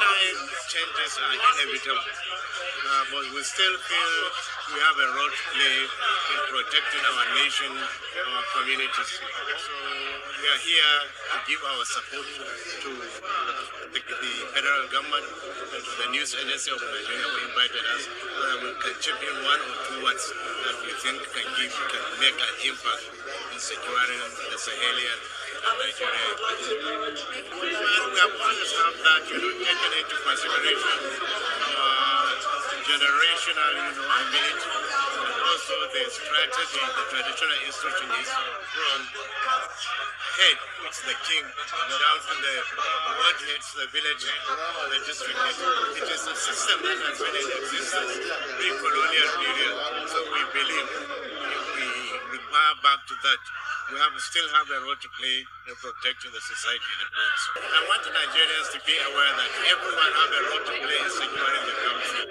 time, changes are inevitable. Uh, but we still feel we have a role to play in protecting our nation, our communities. So we are here to give our support to the, the federal government and to the news agency of Nigeria who invited us that we can chip in one or two words that we think can give, can make an impact in securing the Sahelian and Nigeria. Into consideration our generational, ability and also the strategy, the traditional institution is from head, which the king, down to the ward heads, the village, the district head. It is a system that has been in existence pre-colonial period. So we believe if we require back to that, we have still have a role to play in protecting the society. I want Nigerians to be aware that everyone have a role to play in securing the country.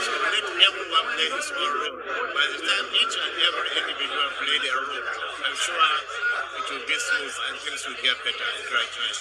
So let everyone play his own role. By the time each and every individual play their role, I'm sure it will be smooth and things will get better gradually.